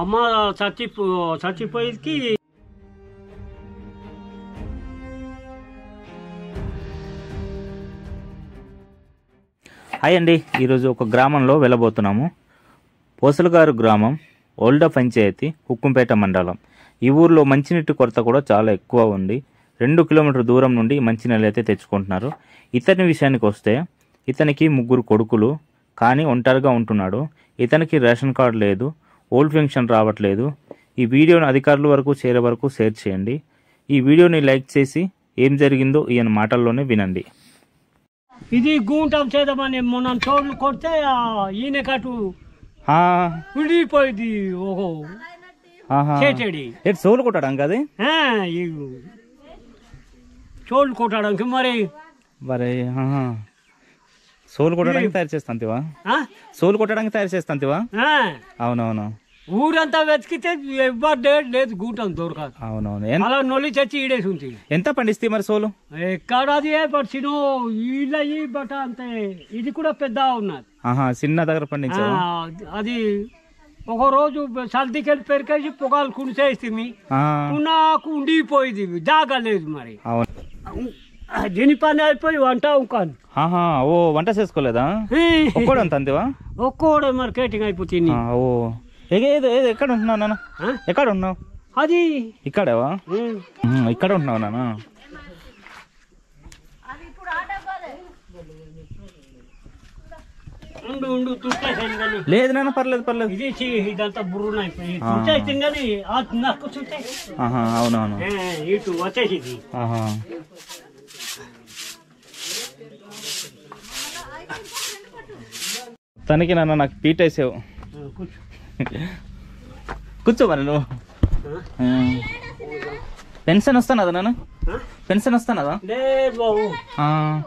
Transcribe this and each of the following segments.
అమ్మ చచ్చిపో చచ్చిపోయేకి హాయ్ అండి. ఈరోజు ఒక గ్రామంలో వెళ్ళబోతున్నాము. పోసలగారు గ్రామం ఓల్డా పంచాయతీ హుక్కుంపేట మండలం. ఈ ఊర్లో మంచినీటి కొరత కూడా చాలా ఎక్కువ ఉంది. రెండు కిలోమీటర్ దూరం నుండి మంచినీళ్ళు అయితే తెచ్చుకుంటున్నారు. ఇతని విషయానికి వస్తే ఇతనికి ముగ్గురు కొడుకులు కానీ ఒంటరిగా ఉంటున్నాడు. ఇతనికి రేషన్ కార్డు లేదు. ఓల్డ్ పెన్షన్ రావట్లేదు. ఈ వీడియోని అధికారుల వరకు చేరే వరకు షేర్ చేయండి. ఈ వీడియోని లైక్ చేసి ఏం జరిగిందో ఈయన మాటల్లోనే వినండి. ఇది గూంటం చేద్దామని మొన్న చోట్లు కొడితే ఈయన కటు ఆ, ఉండిపోయింది ఓహో. ఏంటి సోలు కొట్టడానికి అది? కొట్టడానికి మరి మరి. సోలు కొట్టడానికి తయారు చేస్తాంతివా? ఆ? సోలు కొట్టడానికి తయారు చేస్తాంతివా? అవునవును. ఊరంతా వెతికితే ఎవరు లేదు లేదు గూంటం దొరకదు. అవునవును. అలా నొల్లి తెచ్చి ఈడేసి ఉంటుంది ఎంత పండిస్తే మరి సోలు? ఎక్కడ అది పడిచినో వీళ్ళ ఈ బట్ట అంతే. ఇది కూడా పెద్ద ఉన్నది. ఆహా చిన్న దగ్గర పండించావా? ఆ, అది ఒక రోజు సర్దికెళ్ళి పెరికేసి పొగాలు కుడిసేస్తుంది ఆ, నాకు ఉండిపోయింది. జాగా లేదు మరి. అవును. దీని పని అయిపోయి వంట ఆహా ఓ వంట చేసుకోలేదా? ఒక్కడు అంత అంతేవా? ఒక్కోడే మరి కేటింగ్ అయిపోతుంది ఆ, ఓ. ఏది ఏది ఎక్కడ ఉంటున్నావు నాన్న? ఎక్కడ ఉన్నావు? అది. ఇక్కడేవా? ఇక్కడ ఉంటున్నావు నాన్న. లేదు నాన్న పర్లేదు పర్లేదు. ఇదంతా బుర్రున అవునవును. ఇటు వచ్చేసింది. తనకి నాన్న నాకు పీట్ వేసావు. కూర్చో. మరి నువ్వు? పెన్షన్ వస్తానదా నాన్న? పెన్షన్ వస్తానదా బాబు. ఆ,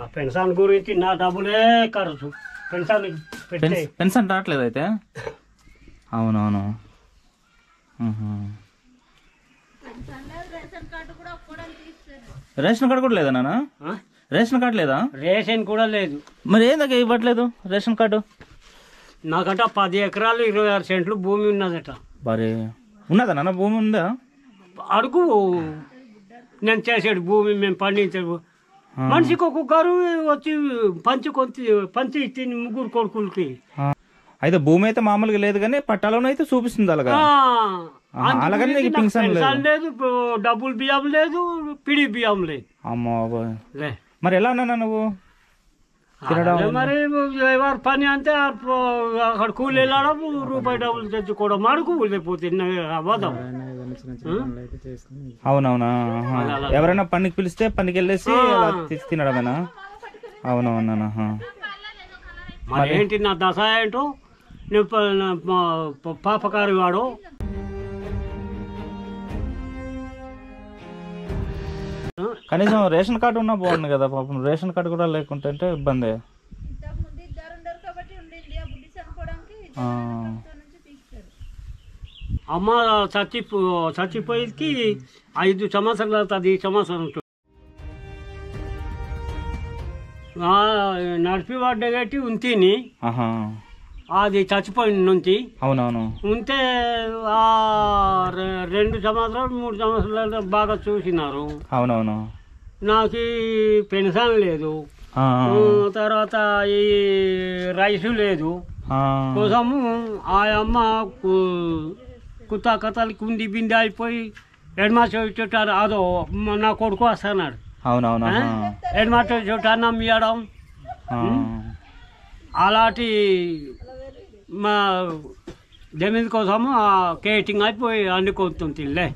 ఆ పెన్షన్ గురించి నా డబ్బులే ఖర్చు. పెన్షన్ పెన్షన్ రావట్లేదు అయితే? అవునవును. రేషన్ కార్డు కూడా లేదా నాన్న? రేషన్ కార్డు లేదా? రేషన్ కూడా లేదు. మరి ఏందక ఇవ్వట్లేదు రేషన్ కార్డు? నాకట పది ఎకరాలు ఇరవై ఆరు సెంట్లు భూమి ఉన్నదట. మరి ఉన్నదా నాన్న? భూమి ఉందా? అడుగు. నేను చేసాడు భూమి మేము పండించే ఆ. మనిషికి ఒక్కొక్కరు వచ్చి పంచి కొంత పంచి ఇచ్చింది ముగ్గురు కొడుకులకి. అయితే భూమి అయితే మామూలుగా లేదు కానీ పట్టాలను అయితే చూపిస్తుంది అలాగా? అలాగని నీకు పింఛన్ లేదు. డబ్బులు బియ్యం లేదు పిడి బియ్యం లేదు. అమ్మో మరి ఎలా నాన్న నువ్వు తినడం మరి ఎవరి పని అంటే అక్కడ కూలి వెళ్ళడం రూపాయి డబ్బులు తెచ్చుకోవడం అడుగు లేకపోతే అబద్ధం అవునవునా ఆహా. అలా, అలా. ఎవరైనా పనికి పిలిస్తే పనికి వెళ్ళేసి ఆ. అలా తెచ్చి తినడమేనా అవునవునా. మరి ఏంటి నా దశ ఏంటో నేను పాపకారి వాడు కనీసం రేషన్ కార్డు ఉన్నా బాగుంది కదా పాపం. రేషన్ కార్డు కూడా లేకుంటే అంటే ఇబ్బంది. ఆ. అమ్మ చచ్చిపో చచ్చిపోయేకి ఐదు సంవత్సరాలు అవుతుంది సంవత్సరం టు- ఆ, నడిపి పడ్డగట్టి ఉంతిని అది చచ్చిపోయిన నుంచి. అవునవును. ఉంటే రెండు సంవత్సరాలు మూడు సంవత్సరాలు బాగా చూసినారు. అవునవును. నాకు పెన్షన్ లేదు తర్వాత ఈ రైసు లేదు. కోసము ఆ అమ్మ కుత్త కథలు కుంది బింది అయిపోయి హెడ్మాస్టర్ చుట్టారు అదో నా కొడుకు వస్తున్నాడు అవునవును ఆ? ఆహా. హెడ్మాస్టర్ చుట్టూ అన్నం ఇవ్వడం. అలాంటి మా జమీన్ కోసము కేటింగ్ అయిపోయి అందుకుంటుందిలే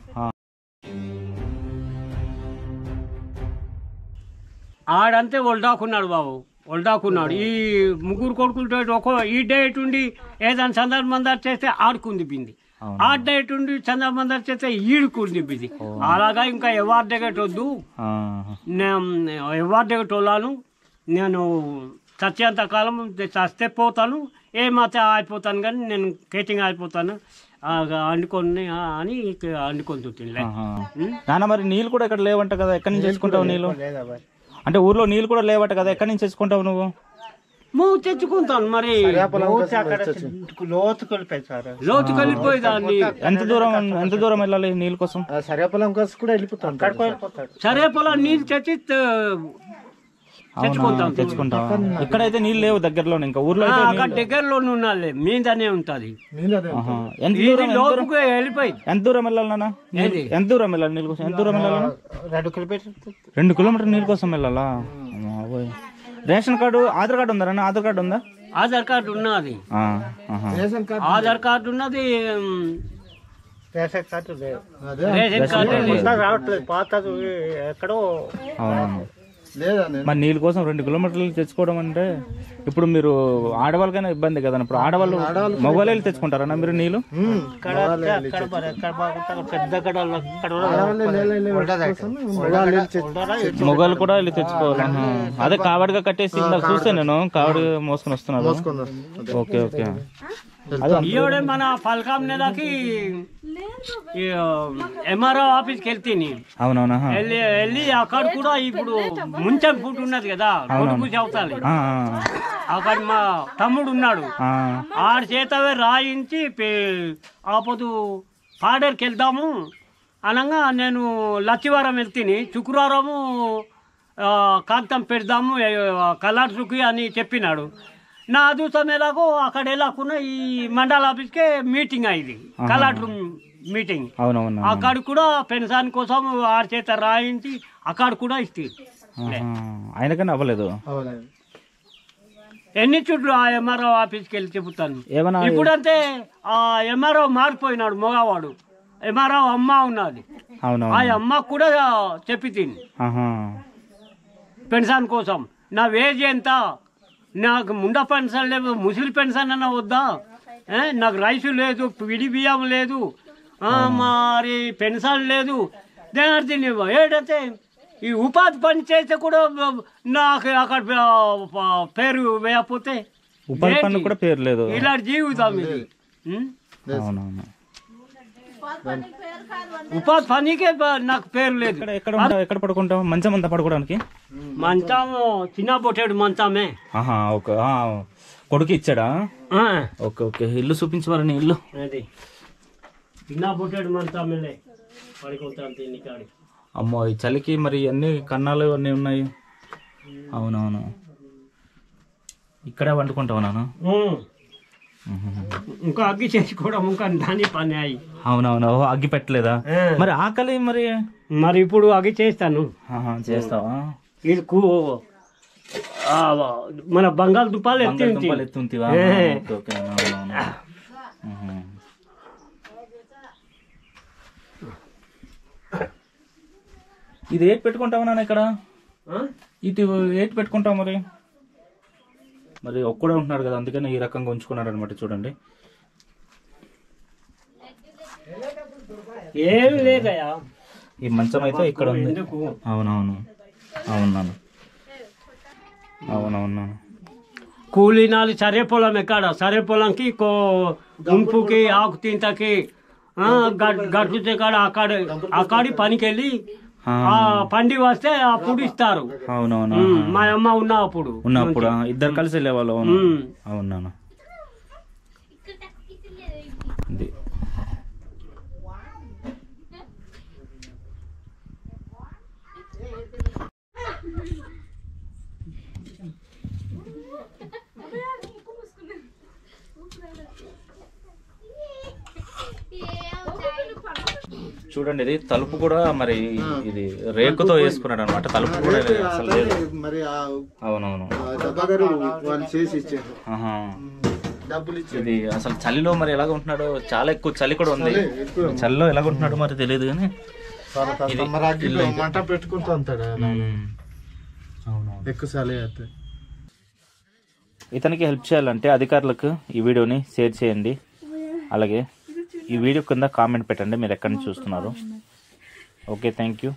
ఆడంతే ఒల్డాకున్నాడు బాబు ఒల్డాకున్నాడు. ఈ ముగ్గురు కొడుకులతో ఒక ఈ డేట్ ఉండి ఏదైనా సందర్భం చేస్తే ఆడుకుంది బింది అవును. ఆ డేట్ ఉండి సందర్భం చేస్తే ఈడుకుంది బింది అలాగా ఇంకా ఎవరి దగ్గర వద్దు ఆ. నేను ఎవరి దగ్గర వెళ్ళాను నేను చచ్చేంత కాలం చస్తే పోతాను. ఏమైతే అయిపోతాను కానీ నేను కేటింగ్ అయిపోతాను ఆ, అని వండుకొని తినలే. నాన్న మరి నీళ్ళు కూడా ఇక్కడ లేవంట కదా? ఎక్కడి నుంచి తెచ్చుకుంటావు నీళ్ళు? అంటే ఊర్లో నీళ్ళు కూడా లేవట కదా ఎక్కడి నుంచి తెచ్చుకుంటావు నువ్వు? మూవ్ తెచ్చుకుంటాను మరి. లోతుకి వెళ్ళిపోయి దాన్ని. ఎంత దూరం ఎంత దూరం వెళ్ళాలి నీళ్ళ కోసం? సరిపలం కోసం కూడా వెళ్ళిపోతాం అక్కడికి వెళ్ళిపోతాడు సరే పొలం నీళ్ళు తెచ్చి తెచ్చుకుంటాం. తెచ్చుకుంటాం. ఇక్కడైతే నీళ్ళు లేవు దగ్గరలో ఇంకా ఊర్లో అక్కడ దగ్గరలోనే ఉండాలి. మీదనే ఉంటది. ఆహా. ఎంత దూరం ఎంత దూరం? లోపుకు వెళ్ళిపోయింది. ఎంత దూరం వెళ్ళాలి నీళ్ళు- ఎంత దూరం వెళ్ళాలి నీళ్ళ కోసం? ఎంత దూరం వెళ్ళాలి రెండు కిలోమీటర్లు. రెండు కిలోమీటర్ నీళ్ళ కోసం వెళ్ళాలా. రేషన్ కార్డు ఆధార్ కార్డు ఉందా ఆధార్ కార్డు ఉందా? ఆధార్ కార్డు ఉన్నది. ఆ, ఆహా. రేషన్ కార్డు ఆధార్ కార్డు ఉన్నది రేషన్ కార్డు లేదు. అదే రేషన్ కార్డు లేదు. రావట్లేదు. పాతది ఎక్కడో. మరి నీళ్ళ కోసం రెండు కిలోమీటర్లు తెచ్చుకోవడం అంటే ఇప్పుడు మీరు ఆడవాళ్ళకైనా ఇబ్బంది కదా ఇప్పుడు ఆడవాళ్ళు మగవాళ్ళు వెళ్ళి తెచ్చుకుంటారన్నా మీరు నీళ్ళు? మొగలు కూడా వెళ్ళి తెచ్చుకోవాలి. అదే కావడిగా కట్టేసి చూస్తే నేను కావడి మోసుకొని వస్తున్నాను ఓకే ఓకే. ఈవిడే మన పల్కాం నెలకి ఎంఆర్ఓ ఆఫీస్కి వెళ్తేని. అవునవునా. వెళ్ళి వెళ్ళి అక్కడ కూడా ఇప్పుడు ముంచం ఫుడ్ ఉన్నది కదా కొడుకు చదువుతాలి అక్కడ మా తమ్ముడు ఉన్నాడు. ఆ. ఆడి చేతవే రాయించి పే- ఆపొద్దు పాడేరుకి వెళ్దాము అనగా నేను లచ్చివారం వెళ్తిని. శుక్రవారము కాంతం పెడదాము కలర్సుకి అని చెప్పినాడు. నా అదృష్టం ఎలాగో అక్కడ వెళ్ళకుండా ఈ మండల ఆఫీస్కే మీటింగ్ అయింది. Collector meeting. అవునవునా. అక్కడ కూడా పెన్షన్ కోసం ఆడి చేత రాయించి అక్కడ కూడా ఇస్తే. ఆయనకన్నా అవ్వలేదు? ఎన్ని చుట్లు ఆ ఎంఆర్ఓ ఆఫీస్కి వెళ్ళి చెబుతాను? ఏమన్నా ఇప్పుడంటే ఆ ఎంఆర్ఓ మారిపోయినాడు మగవాడు. ఎంఆర్ఓ అమ్మ ఉన్నది. ఆ అమ్మ కూడా చెప్పి తిని. పెన్షన్ కోసం. నా వేజ్ ఎంత? నాకు ముండ పెన్షన్ లేదు ముసలి పెన్షన్ అన్న వద్దా? నాకు రైసు లేదు విడి బియ్యం లేదు. మరి పెన్షన్ లేదు. దేని ఏంటంటే ఈ ఉపాధి పని చేస్తే కూడా నాకు అక్కడ ప- పేరు వేయకపోతే ఉపాధి పన్ను ఏంటి? కూడా పేరు లేదు. ఇలాంటి జీవితం ఇది. ఉపాధి పనికే నాకు పేరు లేదు. ఎక్కడ ఎక్కడ పడుకుంటావు? మంచం అంతా పడుకోవడానికి? మంచము చిన్న బొట్టేడు మంచమే. ఆ, కొడుకు ఇచ్చాడా? ఆ, ఓకే ఓకే. ఇల్లు చూపించవాలని ఇల్లు? చిన్న బొట్టేడు మంచమే పడుకుంటాను అమ్మో ఈ చలికి మరి అన్ని కన్నాలు అన్నీ ఉన్నాయి? అవునవును. ఇక్కడే వండుకుంటావు నాన్న. ఇంకా అగ్గి చేసుకోవడం ఇంకా దాని పని అయి. అవునవును అగ్గి పెట్టలేదా. మరి ఆకలి మరి? మరి ఇప్పుడు అగ్గి చేస్తాను. చేస్తావా? ఇది కూ మన ఎత్తి బంగాళదుంపలు ఎత్తుంటివా. ఇది ఏటి పెట్టుకుంటావు నాన్న ఇక్కడ? ఇది ఏటి పెట్టుకుంటావు మరి? మరి ఒక్కడే ఉంటున్నారు కదా అందుకని ఈ రకంగా ఉంచుకున్నారు అనమాట చూడండి. ఏం లేదయ్యా. ఈ మంచం అయితే ఇక్కడ ఉంది. అవునవును. అవునాను అవునవును. కూలీ నాలి సరే పొలం ఎక్కడ? సరే పొలంకి కో గుంపుకి ఆకు తింటకి ఆ, గడ్- గట్లు కాడ అక్కడ అక్కడి పనికి వెళ్ళి ఆ, ఆ పండి వస్తే అప్పుడు ఇస్తారు. అవునవును? మా అమ్మ ఉన్నా అప్పుడు ఉన్నప్పుడు ఇద్దరు కలిసి వెళ్ళేవాళ్ళు అవును. ఉమ్. చూడండి ఇది తలుపు కూడా మరి ఇది రేకుతో వేసుకున్నాడు అనమాట తలుపు కూడా అసలు లేదు. మరి ఆ అవునవును. చేసి ఇచ్చారు. ఇది అసలు చలిలో మరి ఎలాగ ఉంటున్నాడు చాలా ఎక్కువ చలి కూడా ఉంది. చలిలో ఎలాగ ఉంటున్నాడు మరి తెలియదు కానీ మంట పెట్టుకుంటూ ఉంటాడు. ఎక్కువ ఇతనికి హెల్ప్ చేయాలంటే అధికారులకు ఈ వీడియోని షేర్ చేయండి. అలాగే ఈ వీడియో కింద కామెంట్ పెట్టండి మీరు ఎక్కడి నుంచి చూస్తున్నారు? Okay thank you